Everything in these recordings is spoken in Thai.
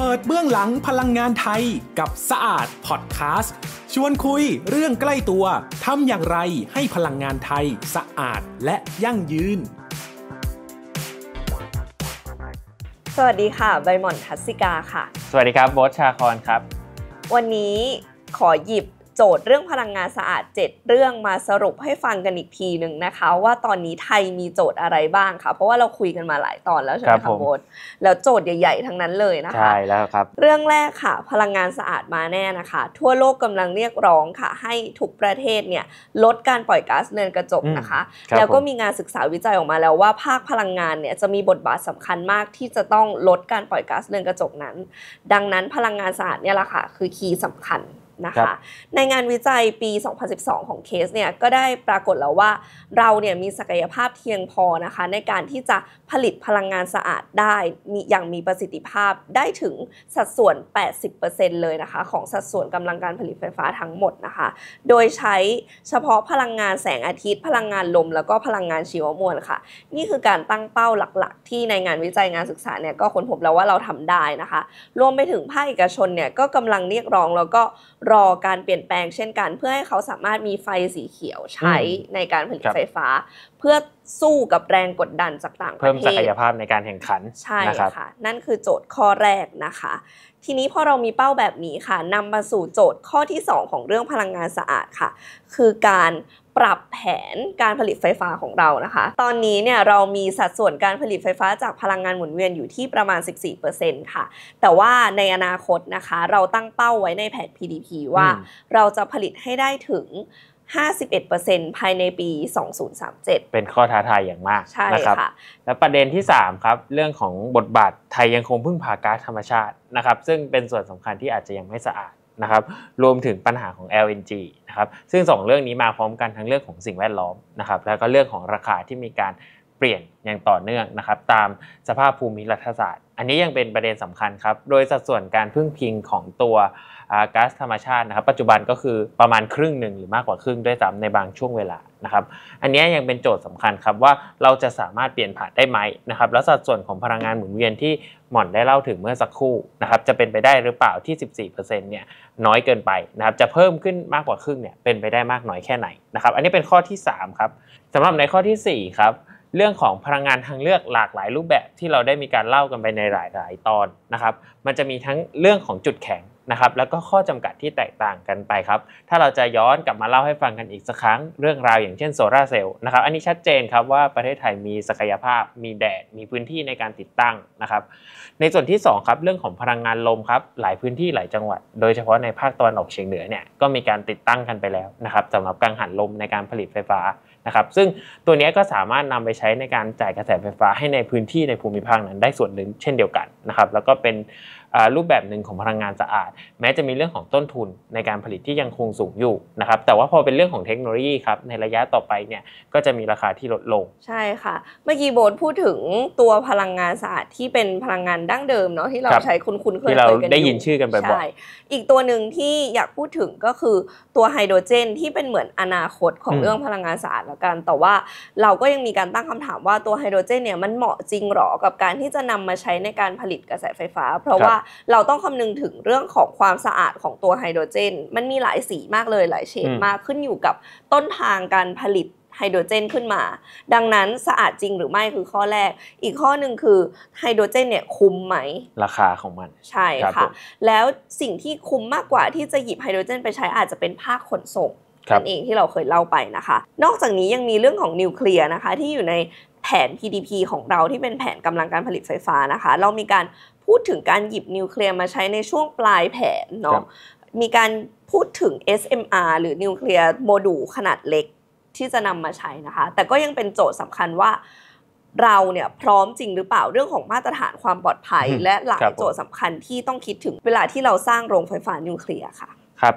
เปิดเบื้องหลังพลังงานไทยกับสะอาดพอดแคสต์ชวนคุยเรื่องใกล้ตัวทำอย่างไรให้พลังงานไทยสะอาดและยั่งยืน สวัสดีค่ะ ใบหม่อนทัศสิกาค่ะ สวัสดีครับโบทชาคอนครับ วันนี้ขอหยิบ โจทย์เรื่องพลังงานสะอาด 7 เรื่องมาสรุปให้ฟังกันอีกทีหนึ่งนะคะ ว่าตอนนี้ไทยมีโจทย์อะไรบ้างคะเพราะว่าเราคุยกันมาหลายตอนแล้วใช่ไหมครัคะบผมโบทแล้วโจทย์ใหญ่ ๆ ทั้งนั้นเลยนะคะ ใช่แล้วครับ เรื่องแรกค่ะ พลังงานสะอาดมาแน่นะคะ ทั่วโลกกำลังเรียกร้องค่ะ ให้ทุกประเทศเนี่ยลดการปล่อยก๊าซเรือนกระจกนะคะครับแล้วก็ผมมีงานศึกษาวิจัยออกมาแล้วว่าภาคพลังงานเนี่ยจะมีบทบาทสำคัญมากที่จะต้องลดการปล่อยก๊าซเรือนกระจกนั้น ดังนั้นพลังงานสะอาดเนี่ยแหละค่ะคือคีย์สำคัญ นะครัคะ บ ในงานวิจัยปี 2012 ของเคสเนี่ยก็ได้ปรากฏแล้วว่าเราเนี่ยมีศักยภาพเพียงพอนะคะ ในการที่จะผลิตพลังงานสะอาดได้มีอย่างมีประสิทธิภาพได้ถึงสัดส่วน 80%เลยนะคะ ของสัดส่วนกำลังการผลิตไฟฟ้าทั้งหมดนะคะ โดยใช้เฉพาะพลังงานแสงอาทิตย์ พลังงานลม แล้วก็พลังงานชีวมวลค่ะ นี่คือการตั้งเป้าหลักๆ ที่ในงานวิจัยงานศึกษาเนี่ยก็ค้นพบแล้วว่าเราทำได้นะคะ รวมไปถึงภาคเอกชนเนี่ยก็กำลังเรียกร้องแล้วก็รอการเปลี่ยนแปลงเช่นกัน เพื่อให้เขาสามารถมีไฟสีเขียวใช้อืมในการผลิตครับไฟฟ้า เพื่อ สู้กับแรงกดดันจากต่างประเพิ่มเทศักศยภาพในการแข่งขันใช่นะครับค่ะ นั่นคือโจทย์ข้อแรกนะคะ ทีนี้พอเรามีเป้าแบบนี้ค่ะนำมาสู่โจทย์ข้อที่ 2 ของเรื่องพลังงานสะอาดค่ะ คือการปรับแผนการผลิตไฟฟ้าของเรานะคะ ตอนนี้เนี่ยเรามีสัดส่วนการผลิตไฟฟ้าจากพลังงานหมุนเวียนอยู่ที่ประมาณ 14%ค่ะ แต่ว่าในอนาคตนะคะ เราตั้งเป้าไว้ในแผน PDP ว่าอืมเราจะผลิตให้ได้ถึง 51%ภายในปี 2037 เป็นข้อท้าทายอย่างมากใช่นะครับค่ะและประเด็นที่ 3 ครับ เรื่องของบทบาทไทยยังคงพึ่งพาก๊าซธรรมชาตินะครับ ซึ่งเป็นส่วนสำคัญที่อาจจะยังไม่สะอาดนะครับ รวมถึงปัญหาของ LNG นะครับ ซึ่งสองเรื่องนี้มาพร้อมกันทั้งเรื่องของสิ่งแวดล้อมนะครับ แล้วก็เรื่องของราคาที่มีการเปลี่ยนอย่างต่อเนื่องนะครับ ตามสภาพภูมิรัฐศาสตร์ อันนี้ยังเป็นประเด็นสำคัญครับ โดยสัดส่วนการพึ่งพิงของตัวก๊าซธรรมชาตินะครับปัจจุบันก็คือประมาณครึ่งหนึ่งหรือมากกว่าครึ่งด้วยซ้ำในบางช่วงเวลานะครับอันนี้ยังเป็นโจทย์สำคัญครับว่าเราจะสามารถเปลี่ยนผ่านได้ไหมนะครับแล้วสัดส่วนของพลังงานหมุนเวียนที่หม่อนได้เล่าถึงเมื่อสักครู่นะครับจะเป็นไปได้หรือเปล่าที่ 14%เนี่ยน้อยเกินไปนะครับจะเพิ่มขึ้นมากกว่าครึ่งเนี่ยเป็นไปได้มากน้อยแค่ไหนนะครับอันนี้เป็นข้อที่3ครับสำหรับในข้อทีสี่4ครับ เรื่องของพลังงานทางเลือกหลากหลายรูปแบบที่เราได้มีการเล่ากันไปในหลาย ๆ ตอนนะครับ มันจะมีทั้งเรื่องของจุดแข็งนะครับ แล้วก็ข้อจำกัดที่แตกต่างกันไปครับ ถ้าเราจะย้อนกลับมาเล่าให้ฟังกันอีกสักครั้งเรื่องราวอย่างเช่นโซลาร์เซลล์นะครับ อันนี้ชัดเจนครับว่าประเทศไทยมีศักยภาพ มีแดด มีพื้นที่ในการติดตั้งนะครับ ในส่วนที่2ครับเรื่องของพลังงานลมครับ หลายพื้นที่หลายจังหวัด โดยเฉพาะในภาคตะวันออกเฉียงเหนือเนี่ย ก็มีการติดตั้งกันไปแล้วนะครับสำหรับกังหันลมในการผลิตไฟฟ้า นะครับซึ่งตัวนี้ก็สามารถนำไปใช้ในการจ่ายกระแสไฟฟ้าให้ในพื้นที่ในภูมิภาคนั้นได้ส่วนหนึ่งเช่นเดียวกัน นะครับแล้วก็เป็นอ่ารูปแบบหนึ่งของพลังงานสะอาด แม้จะมีเรื่องของต้นทุนในการผลิตที่ยังคงสูงอยู่นะครับแต่ว่าพอเป็นเรื่องของเทคโนโลยีครับในระยะต่อไปเนี่ยก็จะมีราคาที่ลดลง ใช่ค่ะ เมื่อกี้โบทพูดถึงตัวพลังงานสะอาดที่เป็นพลังงานดั้งเดิมเนาะที่เราครับใช้คุ้นๆเคยที่เราเคยกันได้ยินชื่อกันบ่อยๆใช่อีกตัวหนึ่งที่อยากพูดถึงก็คือตัวไฮโดรเจนที่เป็นเหมือนอนาคตของอืมเรื่องพลังงานสะอาดแล้วกัน แต่ว่าเราก็ยังมีการตั้งคำถามว่าตัวไฮโดรเจนเนี่ยมันเหมาะจริงหรอกับการที่จะนำมาใช้ในการผลิตกระแสไฟฟ้า เพราะว่าเราต้องคำนึงถึงเรื่องของความสะอาดของตัวไฮโดรเจน มันมีหลายสีมากเลยหลายเฉดอืมมากขึ้นอยู่กับต้นทางการผลิตไฮโดรเจนขึ้นมา ดังนั้นสะอาดจริงหรือไม่คือข้อแรก อีกข้อหนึ่งคือไฮโดรเจนเนี่ยคุ้มไหม ราคาของมัน ใช่ครับผค่ะมแล้วสิ่งที่คุ้มมากกว่าที่จะหยิบไฮโดรเจนไปใช้อาจจะเป็นภาคขนส่งครับ นั่นเองที่เราเคยเล่าไปนะคะ นอกจากนี้ยังมีเรื่องของนิวเคลียร์นะคะ ที่อยู่ในแผน PDP ของเราที่เป็นแผนกำลังการผลิตไฟฟ้านะคะ เรามีการพูดถึงการหยิบนิวเคลียร์มาใช้ในช่วงปลายแผนครัเนาะบมีการพูดถึง SMR หรือนิวเคลียร์โมดูลขนาดเล็กที่จะนำมาใช้นะคะ แต่ก็ยังเป็นโจทย์สำคัญว่าเราเนี่ยพร้อมจริงหรือเปล่าเรื่องของมาตรฐานความปลอดภัยอืมและหลาครัยบผมโจทย์สำคัญที่ต้องคิดถึงเวลาที่เราสร้างโรงไฟฟ้านิวเคลียร์ค่ะ ครับ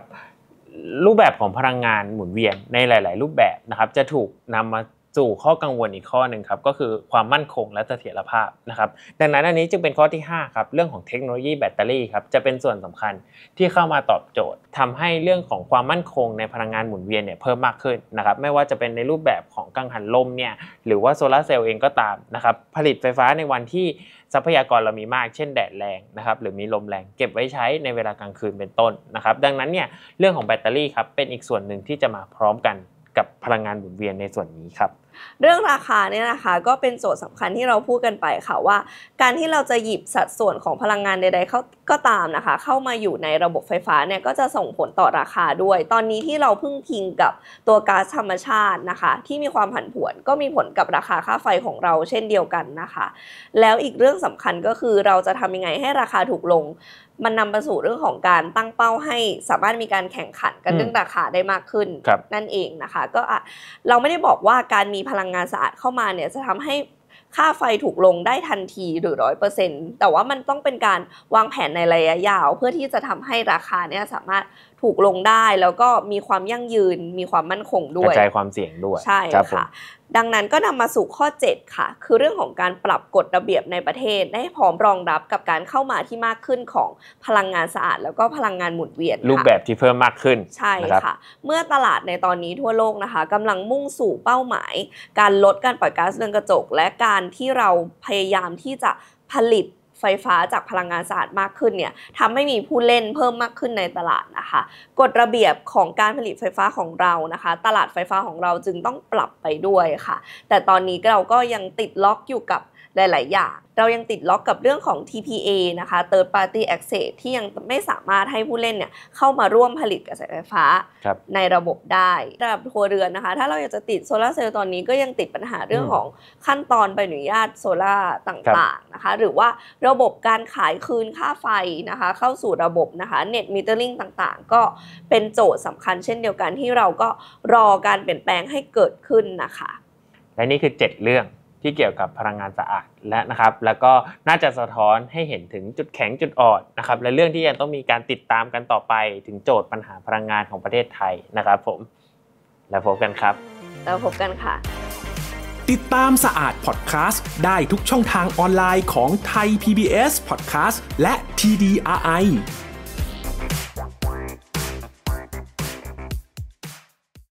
รูปแบบของพลังงานหมุนเวียนในหลาย ๆ รูปแบบนะครับ จะถูกนำมา สู่ข้อกังวลอีกข้อหนึ่งครับก็คือความมั่นคงและเสถียรภาพนะครับดังนั้นอันนี้จึงเป็นข้อที่5ครับเรื่องของเทคโนโลยีแบตเตอรี่ครับจะเป็นส่วนสำคัญที่เข้ามาตอบโจทย์ทำให้เรื่องของความมั่นคงในพลังงานหมุนเวียนเนี่ยเพิ่มมากขึ้นนะครับไม่ว่าจะเป็นในรูปแบบของกังหันลมเนี่ยหรือว่าโซลาเซลล์เองก็ตามนะครับผลิตไฟฟ้าในวันที่ทรัพยากรเรามีมาก เช่นแดดแรงนะครับหรือมีลมแรงเก็บไว้ใช้ในเวลากลางคืนเป็นต้นนะครับดังนั้นเนี่ยเรื่องของแบตเตอรี่ครับเป็นอีกส่วนหนึ่งที่จะมาพร้อมกันกับพลังงานหมุนเวียนในส่วนนี้ครับ เรื่องราคาเนี่ยนะคะก็เป็นโจทย์สำคัญที่เราพูดกันไปค่ะว่า การที่เราจะหยิบสัดส่วนของพลังงานใดๆเขาก็ตามนะคะ เข้ามาอยู่ในระบบไฟฟ้าเนี่ยก็จะส่งผลต่อราคาด้วย ตอนนี้ที่เราพึ่งพิงกับตัวก๊าซธรรมชาตินะคะ ที่มีความผันผวนก็มีผลกับราคาค่าไฟของเราเช่นเดียวกันนะคะ แล้วอีกเรื่องสำคัญก็คือเราจะทำยังไงให้ราคาถูกลงมันนำไปสู่เรื่องของการตั้งเป้าให้สามารถมีการแข่งขันกันเรื่องราคาได้มากขึ้นนั่นเองนะคะ ก็เราไม่ได้บอกว่าการมีพลังงานสะอาดเข้ามาเนี่ยจะทำให้ค่าไฟถูกลงได้ทันทีหรือร้อยเปอร์เซ็นต์แต่ว่ามันต้องเป็นการวางแผนในระยะยาว เพื่อที่จะทำให้ราคาเนี่ยสามารถถูกลงได้แล้วก็มีความยั่งยืน มีความมั่นคงด้วยกระจายความเสี่ยงด้วยใช่ค่ะดังนั้นก็นำมาสู่ข้อ 7 ค่ะ คือเรื่องของการปรับกฎระเบียบในประเทศให้พร้อมรองรับกับการเข้ามาที่มากขึ้นของพลังงานสะอาด แล้วก็พลังงานหมุนเวียนรูปแบบที่เพิ่มมากขึ้นใช่ค่ะ เมื่อตลาดในตอนนี้ทั่วโลกนะคะกำลังมุ่งสู่เป้าหมาย การลดการปล่อยก๊าซเรือนกระจก และการที่เราพยายามที่จะผลิต ไฟฟ้าจากพลังงานสะอาดมากขึ้นเนี่ยทำให้มีผู้เล่นเพิ่มมากขึ้นในตลาดนะคะกฎระเบียบของการผลิตไฟฟ้าของเรานะคะ ตลาดไฟฟ้าของเราจึงต้องปรับไปด้วยค่ะ แต่ตอนนี้เราก็ยังติดล็อกอยู่กับหลาย ๆ อย่าง เรายังติดล็อกกับเรื่องของ TPA นะคะ Third Party Access ที่ยังไม่สามารถให้ผู้เล่นเนี่ยเข้ามาร่วมผลิตกระแสไฟฟ้าในระบบได้ระดับทัวเรือนนะคะ ถ้าเราอยากจะติดโซลาเซลล์ตอนนี้ก็ยังติดปัญหาเรื่องของขั้นตอนใบอนุญาตโซลาต่าง ๆ นะคะ หรือว่าระบบการขายคืนค่าไฟนะคะ เข้าสู่ระบบนะคะ Net Metering ต่าง ๆ ก็เป็นโจทย์สำคัญเช่นเดียวกันที่เราก็รอการเปลี่ยนแปลงให้เกิดขึ้นนะคะและนี่คือ 7 เรื่อง ที่เกี่ยวกับพลังงานสะอาดและนะครับ แล้วก็น่าจะสะท้อนให้เห็นถึงจุดแข็งจุดอ่อนนะครับ และเรื่องที่ยังต้องมีการติดตามกันต่อไปถึงโจทย์ปัญหาพลังงานของประเทศไทยนะครับผมแล้วพบกันครับแล้วพบกันค่ะ ติดตามสะอาดพอดแคสต์ได้ทุกช่องทางออนไลน์ของไทย PBS Podcast และ TDRI